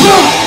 Boom!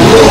Whoa!